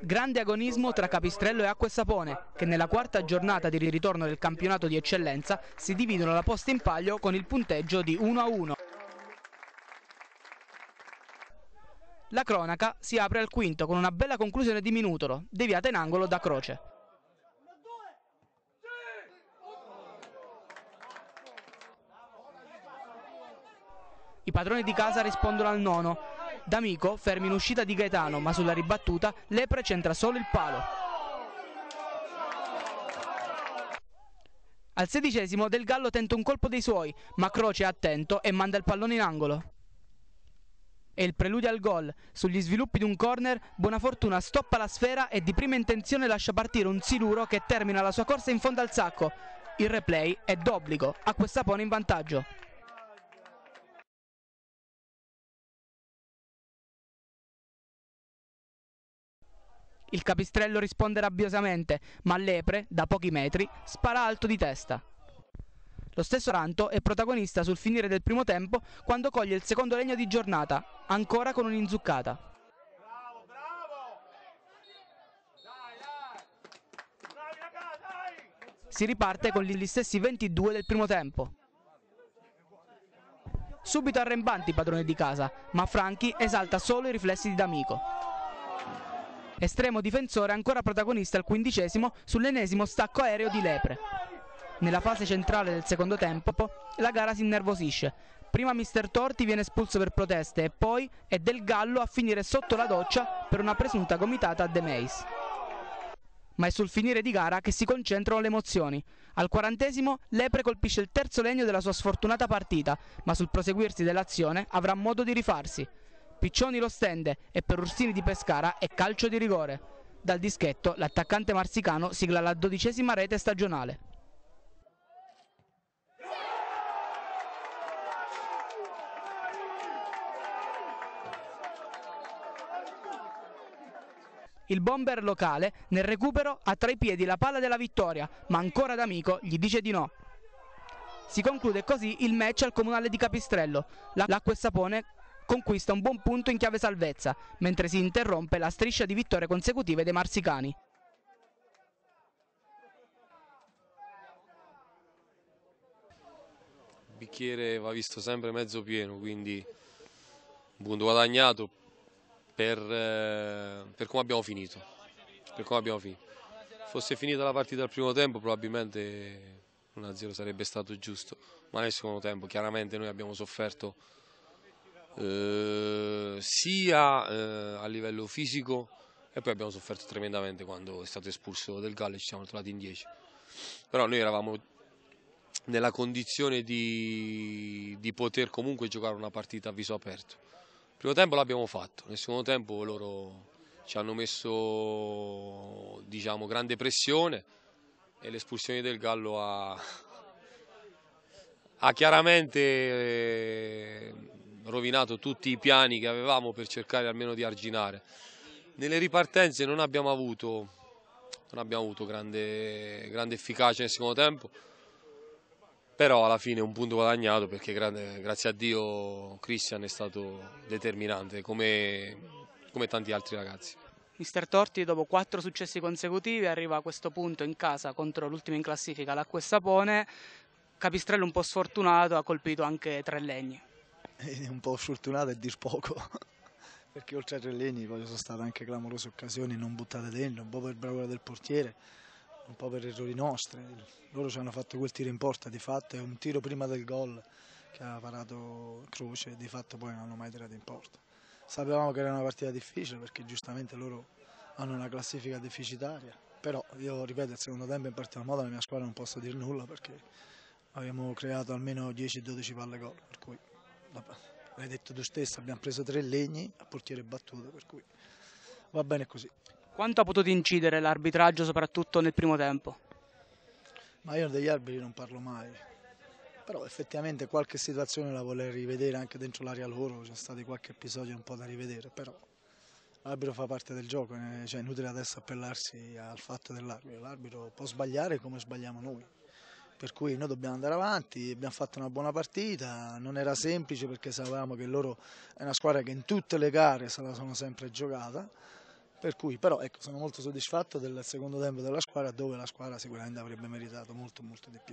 Grande agonismo tra Capistrello e Acque Sapone, che nella quarta giornata di ritorno del campionato di eccellenza si dividono la posta in palio con il punteggio di 1 a 1. La cronaca si apre al quinto con una bella conclusione di Minutolo, deviata in angolo da Croce. I padroni di casa rispondono al nono. D'Amico fermi in uscita di Gaetano, ma sulla ribattuta Lepre centra solo il palo. Al sedicesimo Del Gallo tenta un colpo dei suoi, ma Croce è attento e manda il pallone in angolo. E il preludio al gol. Sugli sviluppi di un corner, Buonafortuna stoppa la sfera e di prima intenzione lascia partire un siluro che termina la sua corsa in fondo al sacco. Il replay è d'obbligo, Acqua Sapone in vantaggio. Il capistrello risponde rabbiosamente, ma Lepre, da pochi metri, spara alto di testa. Lo stesso Ranto è protagonista sul finire del primo tempo quando coglie il secondo legno di giornata, ancora con un'inzuccata. Bravo, bravo! Dai, dai! Bravi ragazzi, dai! Si riparte con gli stessi 22 del primo tempo. Subito arrembanti i padroni di casa, ma Franchi esalta solo i riflessi di D'Amico. Estremo difensore ancora protagonista al quindicesimo sull'ennesimo stacco aereo di Lepre. Nella fase centrale del secondo tempo la gara si innervosisce. Prima Mister Torti viene espulso per proteste e poi è Del Gallo a finire sotto la doccia per una presunta gomitata a De Meis. Ma è sul finire di gara che si concentrano le emozioni. Al quarantesimo Lepre colpisce il terzo legno della sua sfortunata partita, ma sul proseguirsi dell'azione avrà modo di rifarsi. Piccioni lo stende e per Ursini di Pescara è calcio di rigore. Dal dischetto l'attaccante marsicano sigla la dodicesima rete stagionale. Il bomber locale nel recupero ha tra i piedi la palla della vittoria, ma ancora d'amico gli dice di no. Si conclude così il match al comunale di Capistrello. L'acqua e sapone conquista un buon punto in chiave salvezza, mentre si interrompe la striscia di vittorie consecutive dei marsicani. Il bicchiere va visto sempre mezzo pieno, quindi un punto guadagnato per, eh, per come abbiamo finito. Per come abbiamo finito. Fosse finita la partita al primo tempo probabilmente 1-0 sarebbe stato giusto, ma nel secondo tempo chiaramente noi abbiamo sofferto eh, sia eh, a livello fisico e poi abbiamo sofferto tremendamente quando è stato espulso del Gallo e ci siamo trovati in 10. Però noi eravamo nella condizione di, di poter comunque giocare una partita a viso aperto. Il primo tempo l'abbiamo fatto, nel secondo tempo loro ci hanno messo diciamo, grande pressione e l'espulsione del Gallo ha, ha chiaramente rovinato tutti i piani che avevamo per cercare almeno di arginare. Nelle ripartenze non abbiamo avuto, non abbiamo avuto grande, grande efficacia nel secondo tempo, però alla fine un punto guadagnato perché grazie a Dio Christian è stato determinante come, come tanti altri ragazzi. Mister Torti dopo quattro successi consecutivi arriva a questo punto in casa contro l'ultimo in classifica, l'Acqua e Sapone. Capistrello un po' sfortunato, ha colpito anche tre legni. È un po' sfortunato e dir poco, perché oltre a tre legni poi sono state anche clamorose occasioni non buttate dentro, un po' per bravura del portiere, un po' per errori nostri. Loro ci hanno fatto quel tiro in porta, di fatto è un tiro prima del gol che ha parato Croce, di fatto poi non hanno mai tirato in porta. Sapevamo che era una partita difficile perché giustamente loro hanno una classifica deficitaria, però io ripeto, il secondo tempo in particolar modo la mia squadra non posso dire nulla perché abbiamo creato almeno 10-12 palle gol, per cui l'hai detto tu stesso, abbiamo preso tre legni a portiere battuto, per cui va bene così. Quanto ha potuto incidere l'arbitraggio soprattutto nel primo tempo? Ma io degli arbitri non parlo mai, però effettivamente qualche situazione la volevo rivedere anche dentro l'area loro, c'è stato qualche episodio un po' da rivedere, però l'arbitro fa parte del gioco, cioè è inutile adesso appellarsi al fatto dell'arbitro, l'arbitro può sbagliare come sbagliamo noi, per cui noi dobbiamo andare avanti, abbiamo fatto una buona partita, non era semplice perché sapevamo che loro è una squadra che in tutte le gare se la sono sempre giocata, per cui però ecco, sono molto soddisfatto del secondo tempo della squadra dove la squadra sicuramente avrebbe meritato molto molto di più.